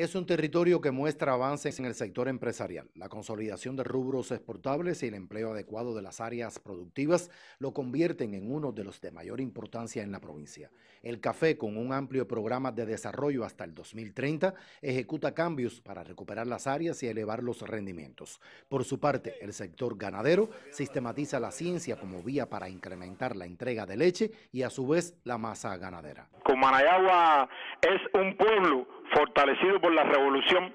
Es un territorio que muestra avances en el sector empresarial. La consolidación de rubros exportables y el empleo adecuado de las áreas productivas lo convierten en uno de los de mayor importancia en la provincia. El café, con un amplio programa de desarrollo hasta el 2030, ejecuta cambios para recuperar las áreas y elevar los rendimientos. Por su parte, el sector ganadero sistematiza la ciencia como vía para incrementar la entrega de leche y a su vez la masa ganadera. Comanayagua es un pueblo fortalecido por la revolución,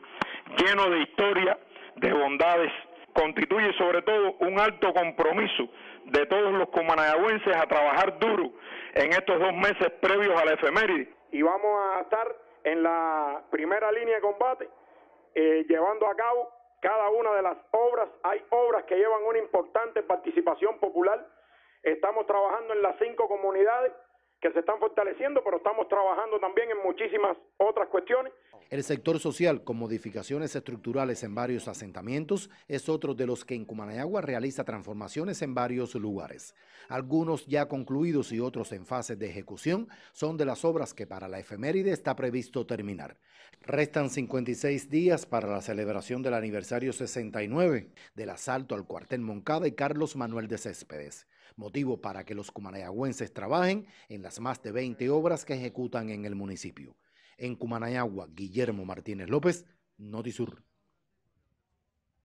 lleno de historia, de bondades, constituye sobre todo un alto compromiso de todos los comanayagüenses a trabajar duro en estos dos meses previos a la efeméride. Y vamos a estar en la primera línea de combate, eh, llevando a cabo cada una de las obras. Hay obras que llevan una importante participación popular. Estamos trabajando en las cinco comunidades que se están fortaleciendo, pero estamos trabajando también en muchísimas otras cuestiones. El sector social, con modificaciones estructurales en varios asentamientos, es otro de los que en Cumanayagua realiza transformaciones en varios lugares. Algunos ya concluidos y otros en fase de ejecución son de las obras que para la efeméride está previsto terminar. Restan 56 días para la celebración del aniversario 69 del asalto al cuartel Moncada y Carlos Manuel de Céspedes, motivo para que los cumanayagüenses trabajen en más de 20 obras que ejecutan en el municipio. En Cumanayagua, Guillermo Martínez López, Notisur.